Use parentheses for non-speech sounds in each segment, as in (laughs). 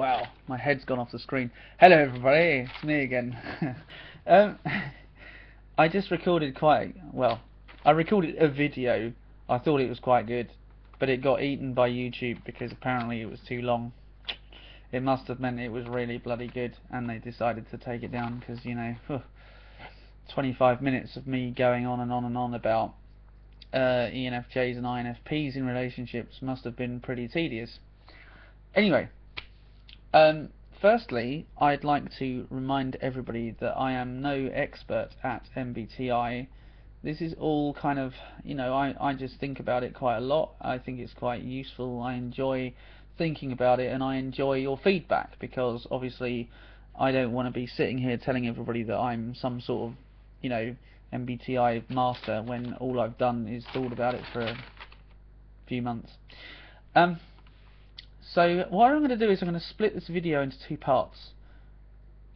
Wow, my head's gone off the screen. Hello everybody, it's me again. (laughs) um, I just recorded quite, well, I recorded a video. I thought it was quite good, but it got eaten by YouTube because apparently it was too long. It must have meant it was really bloody good and they decided to take it down because, you know, 25 minutes of me going on and on and on about uh, ENFJs and INFPs in relationships must have been pretty tedious. Anyway, um, firstly, I'd like to remind everybody that I am no expert at MBTI. This is all kind of, you know, I, I just think about it quite a lot. I think it's quite useful. I enjoy thinking about it and I enjoy your feedback because obviously I don't want to be sitting here telling everybody that I'm some sort of, you know, MBTI master when all I've done is thought about it for a few months. Um, so what I'm going to do is I'm going to split this video into two parts.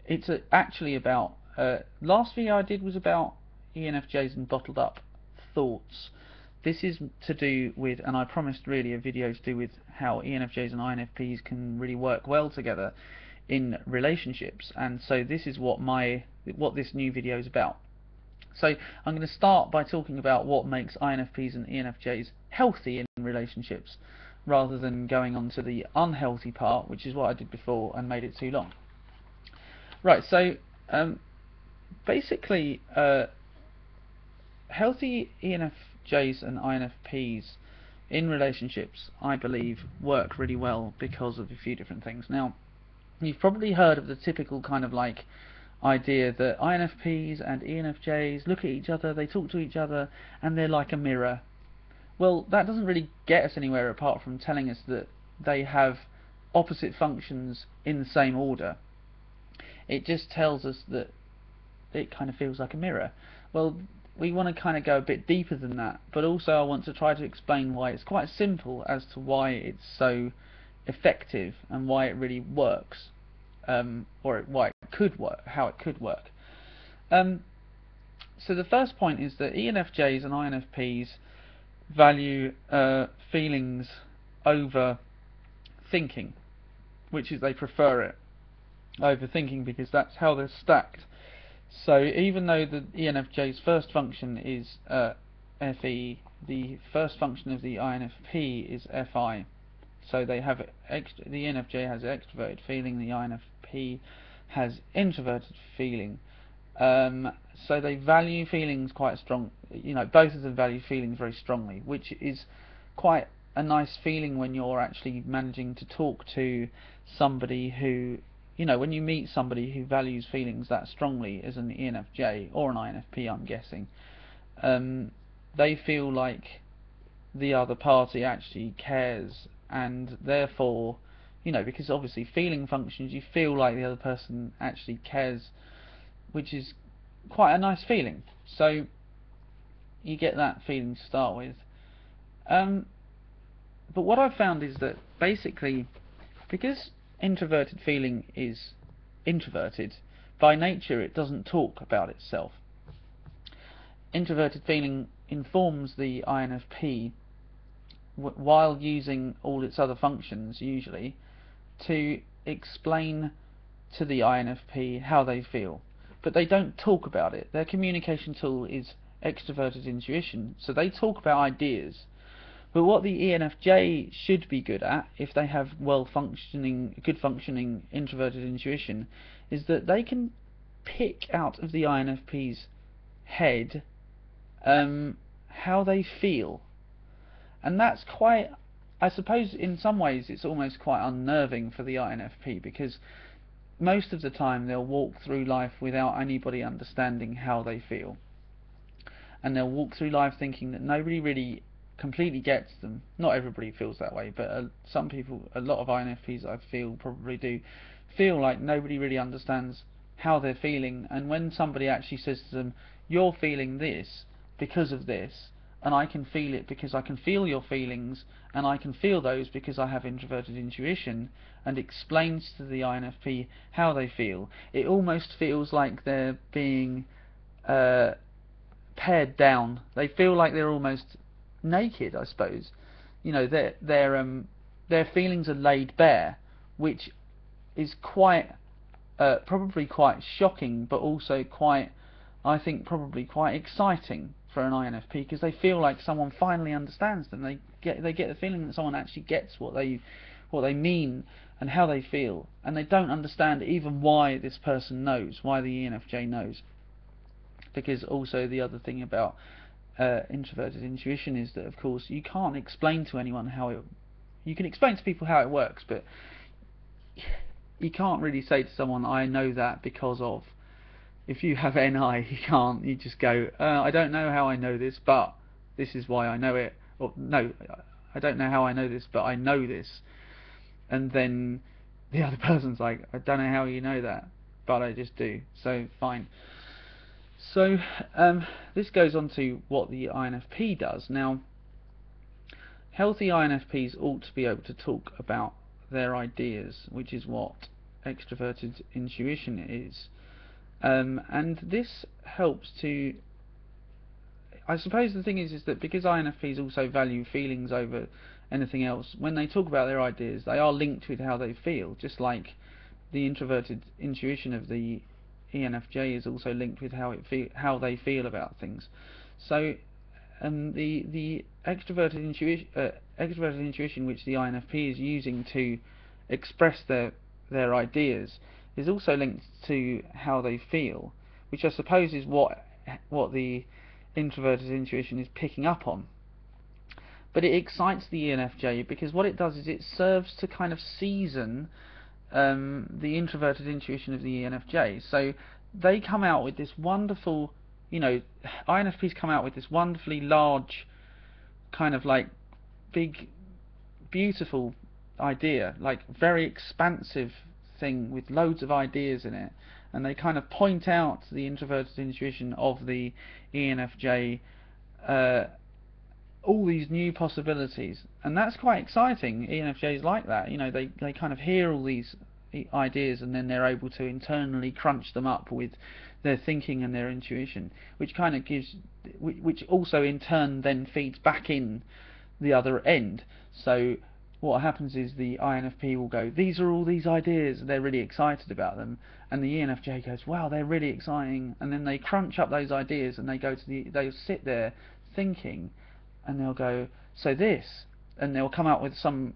It's a, actually about, uh, last video I did was about ENFJs and bottled up thoughts. This is to do with, and I promised really a video to do with how ENFJs and INFPs can really work well together in relationships and so this is what my what this new video is about. So I'm going to start by talking about what makes INFPs and ENFJs healthy in relationships rather than going on to the unhealthy part, which is what I did before and made it too long. Right, so um, basically, uh, healthy ENFJs and INFPs in relationships, I believe, work really well because of a few different things. Now, you've probably heard of the typical kind of like idea that INFPs and ENFJs look at each other, they talk to each other, and they're like a mirror. Well, that doesn't really get us anywhere apart from telling us that they have opposite functions in the same order. It just tells us that it kind of feels like a mirror. Well, we want to kind of go a bit deeper than that, but also I want to try to explain why it's quite simple as to why it's so effective and why it really works um, or why it could work, how it could work. Um, so the first point is that ENFJs and INFPs value uh, feelings over thinking, which is they prefer it over thinking because that's how they're stacked. So even though the ENFJ's first function is uh, FE, the first function of the INFP is FI. So they have the ENFJ has extroverted feeling, the INFP has introverted feeling. Um, so they value feelings quite strong. You know, both of them value feelings very strongly, which is quite a nice feeling when you're actually managing to talk to somebody who, you know, when you meet somebody who values feelings that strongly as an ENFJ or an INFP, I'm guessing, um, they feel like the other party actually cares and therefore you know because obviously feeling functions you feel like the other person actually cares which is quite a nice feeling. So you get that feeling to start with. Um, but what I've found is that basically because introverted feeling is introverted by nature it doesn't talk about itself. Introverted feeling informs the INFP while using all its other functions usually to explain to the INFP how they feel but they don't talk about it. Their communication tool is extroverted intuition so they talk about ideas. But what the ENFJ should be good at if they have well functioning good functioning introverted intuition is that they can pick out of the INFP's head um, how they feel. And that's quite I suppose in some ways it's almost quite unnerving for the INFP because most of the time they'll walk through life without anybody understanding how they feel. And they'll walk through life thinking that nobody really completely gets them. Not everybody feels that way but uh, some people a lot of INFPs I feel probably do feel like nobody really understands how they're feeling. And when somebody actually says to them you're feeling this because of this and I can feel it because I can feel your feelings and I can feel those because I have introverted intuition and explains to the INFP how they feel. It almost feels like they're being uh, pared down. They feel like they're almost naked, I suppose. You know, their their um their feelings are laid bare, which is quite uh, probably quite shocking, but also quite, I think, probably quite exciting for an INFP because they feel like someone finally understands them. They get they get the feeling that someone actually gets what they what they mean and how they feel, and they don't understand even why this person knows, why the ENFJ knows. Because also the other thing about uh, introverted intuition is that of course you can't explain to anyone how it you can explain to people how it works but you can't really say to someone I know that because of if you have NI you can't you just go uh, I don't know how I know this but this is why I know it or no I don't know how I know this but I know this and then the other (laughs) person's like I don't know how you know that but I just do so fine so um, this goes on to what the INFP does. Now, healthy INFPs ought to be able to talk about their ideas, which is what extroverted intuition is. Um, and this helps to I suppose the thing is is that because INFPs also value feelings over anything else, when they talk about their ideas, they are linked with how they feel, just like the introverted intuition of the ENFJ is also linked with how it feel, how they feel about things. So um, the the extroverted intuition uh, extroverted intuition which the INFP is using to express their their ideas is also linked to how they feel, which I suppose is what what the introverted intuition is picking up on. But it excites the ENFJ because what it does is it serves to kind of season um, the introverted intuition of the ENFJ. So they come out with this wonderful, you know, INFPs come out with this wonderfully large, kind of like big, beautiful idea, like very expansive thing with loads of ideas in it, and they kind of point out the introverted intuition of the ENFJ. Uh, all these new possibilities, and that's quite exciting. ENFJs like that, you know, they they kind of hear all these ideas and then they're able to internally crunch them up with their thinking and their intuition, which kind of gives, which also in turn then feeds back in the other end. So what happens is the INFP will go, these are all these ideas, they're really excited about them, and the ENFJ goes, wow, they're really exciting, and then they crunch up those ideas and they go to the, they'll sit there thinking, and they'll go, so this, and they'll come out with some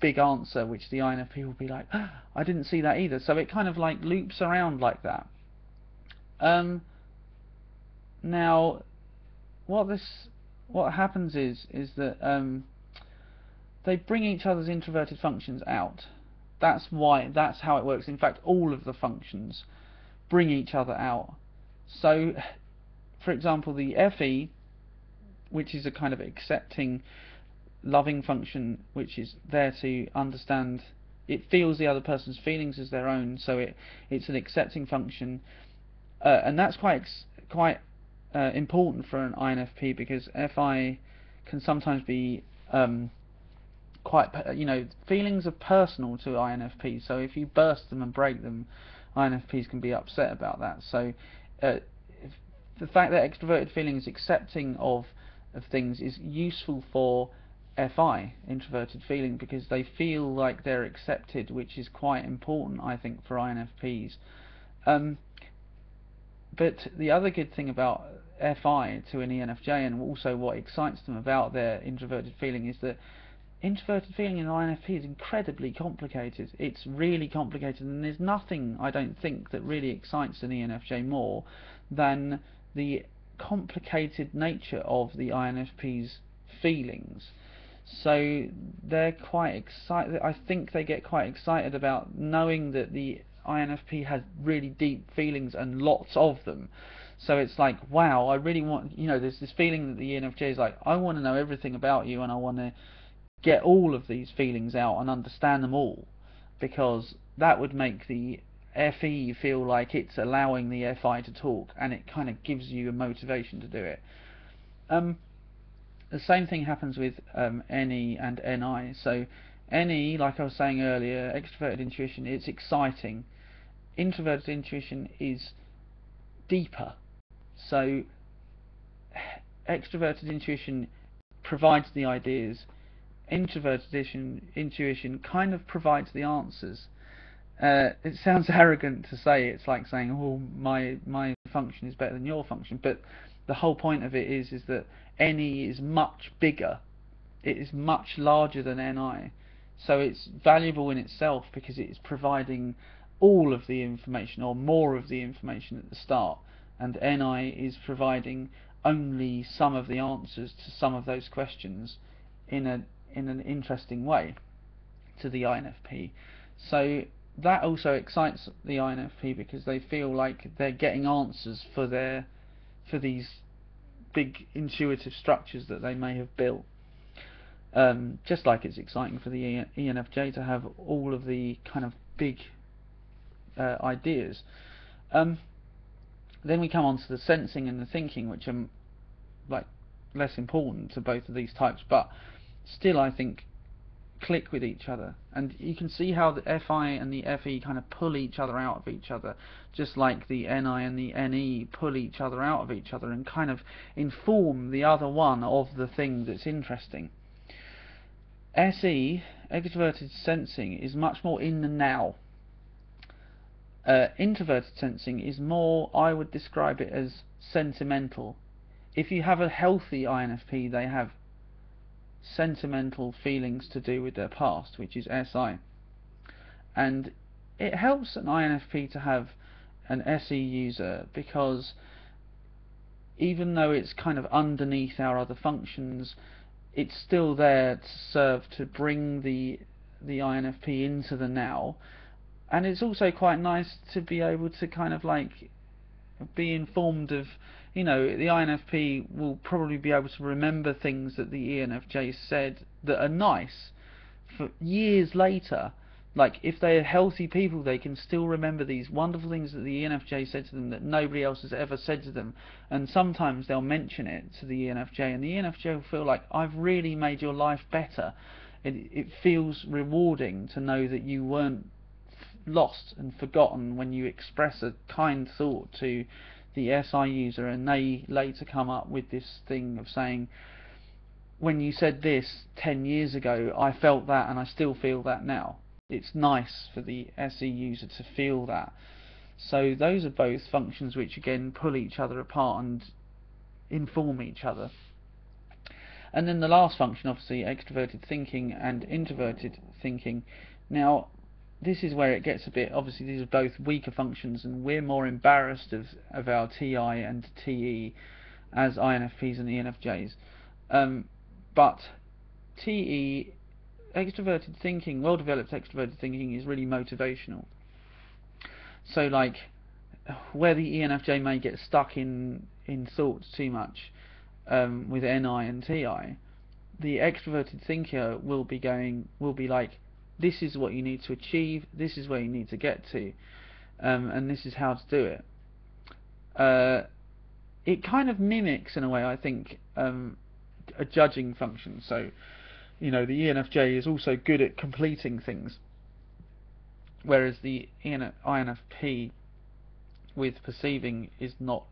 big answer which the INFP will be like, ah, I didn't see that either. So it kind of like loops around like that. Um, now, what this what happens is is that um, they bring each other's introverted functions out. That's why that's how it works. In fact, all of the functions bring each other out. So, for example, the FE which is a kind of accepting, loving function which is there to understand. It feels the other person's feelings as their own, so it it's an accepting function, uh, and that's quite quite uh, important for an INFP because FI can sometimes be um, quite you know feelings are personal to INFPs. So if you burst them and break them, INFPs can be upset about that. So uh, the fact that extroverted feeling is accepting of of things is useful for FI, introverted feeling, because they feel like they're accepted, which is quite important, I think, for INFPs. Um, but the other good thing about FI to an ENFJ, and also what excites them about their introverted feeling, is that introverted feeling in INFP is incredibly complicated. It's really complicated, and there's nothing, I don't think, that really excites an ENFJ more than the complicated nature of the INFP's feelings. So they're quite excited. I think they get quite excited about knowing that the INFP has really deep feelings and lots of them. So it's like, wow, I really want, you know, there's this feeling that the ENFJ is like, I want to know everything about you and I want to get all of these feelings out and understand them all because that would make the FE feel like it's allowing the FI to talk and it kind of gives you a motivation to do it. Um, the same thing happens with um, NE and NI. So NE, like I was saying earlier, extroverted intuition, it's exciting. Introverted intuition is deeper. So (sighs) extroverted intuition provides the ideas. Introverted intuition kind of provides the answers. Uh, it sounds (laughs) arrogant to say it's like saying, "Oh, my my function is better than your function," but the whole point of it is is that NE is much bigger. It is much larger than NI, so it's valuable in itself because it is providing all of the information or more of the information at the start, and NI is providing only some of the answers to some of those questions in a in an interesting way to the INFP. So that also excites the INFP because they feel like they're getting answers for their for these big intuitive structures that they may have built. Um, just like it's exciting for the ENFJ to have all of the kind of big uh, ideas. Um, then we come on to the sensing and the thinking, which are like less important to both of these types, but still I think click with each other. And you can see how the FI and the FE kind of pull each other out of each other, just like the NI and the NE pull each other out of each other and kind of inform the other one of the thing that's interesting. SE, extroverted sensing, is much more in the now. Uh, introverted sensing is more, I would describe it as sentimental. If you have a healthy INFP, they have sentimental feelings to do with their past, which is SI. And it helps an INFP to have an SE user because even though it's kind of underneath our other functions, it's still there to serve to bring the the INFP into the now. And it's also quite nice to be able to kind of like be informed of you know, the INFP will probably be able to remember things that the ENFJ said that are nice for years later. Like, if they're healthy people, they can still remember these wonderful things that the ENFJ said to them that nobody else has ever said to them. And sometimes they'll mention it to the ENFJ, and the ENFJ will feel like, I've really made your life better. It, it feels rewarding to know that you weren't lost and forgotten when you express a kind thought to the SI user and they later come up with this thing of saying when you said this 10 years ago I felt that and I still feel that now. It's nice for the SE user to feel that. So those are both functions which again pull each other apart and inform each other. And then the last function obviously extroverted thinking and introverted thinking. Now this is where it gets a bit, obviously these are both weaker functions and we're more embarrassed of, of our TI and TE as INFPs and ENFJs. Um, but TE, extroverted thinking, well-developed extroverted thinking is really motivational. So like, where the ENFJ may get stuck in, in thoughts too much um, with NI and TI, the extroverted thinker will be going, will be like, this is what you need to achieve, this is where you need to get to, um, and this is how to do it. Uh, it kind of mimics, in a way, I think, um, a judging function. So, you know, the ENFJ is also good at completing things, whereas the INFP with perceiving is not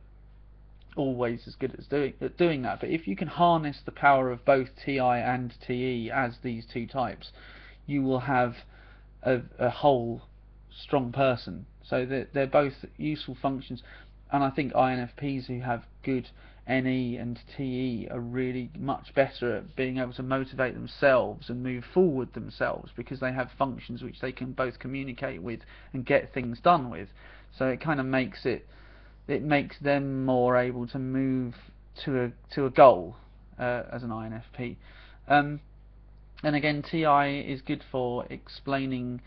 always as good as doing at doing that. But if you can harness the power of both TI and TE as these two types, you will have a, a whole strong person. So they're, they're both useful functions, and I think INFPs who have good NE and TE are really much better at being able to motivate themselves and move forward themselves because they have functions which they can both communicate with and get things done with. So it kind of makes it it makes them more able to move to a to a goal uh, as an INFP. Um, and again, TI is good for explaining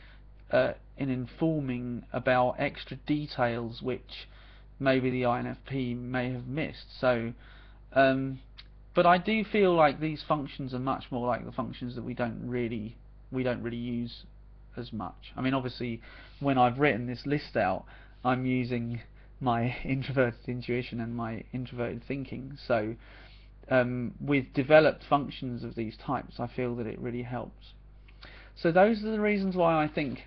uh, and informing about extra details which maybe the INFP may have missed. So, um, but I do feel like these functions are much more like the functions that we don't really we don't really use as much. I mean, obviously, when I've written this list out, I'm using my (laughs) introverted intuition and my introverted thinking. So um, with developed functions of these types, I feel that it really helps. So those are the reasons why I think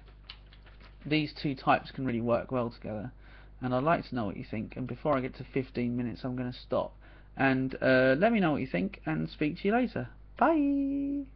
these two types can really work well together. And I'd like to know what you think. And before I get to 15 minutes, I'm going to stop. And uh, let me know what you think and speak to you later. Bye!